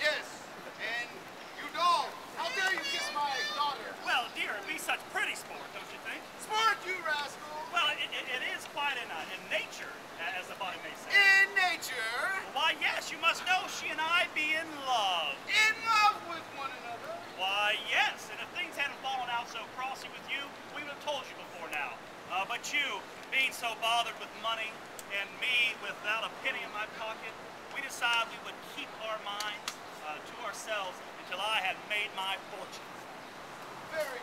Yes, and you dog. How dare you kiss my daughter? Well, dear, it'd be such pretty sport, don't you think? Sport, you rascal. Well, it, it, it is quite in, uh, in nature, as the body may say. In nature, Why, yes, you must know she and I be in love. in love with one another. Why, yes, and if things hadn't fallen out so crossy with you, we would have told you before now. But you, being so bothered with money, and me without a penny in my pocket, we decided we would keep our minds uh, to ourselves until I had made my fortune. Very.